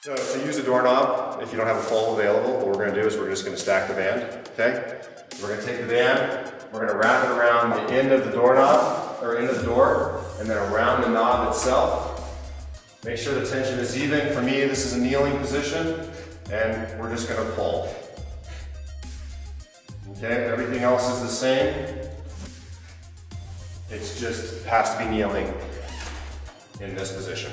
So to use a doorknob, if you don't have a pole available, what we're gonna do is we're just gonna stack the band, okay? We're gonna take the band, we're gonna wrap it around the end of the doorknob, or end of the door, and then around the knob itself. Make sure the tension is even. For me, this is a kneeling position, and we're just gonna pull. Okay, everything else is the same. It's just, has to be kneeling in this position.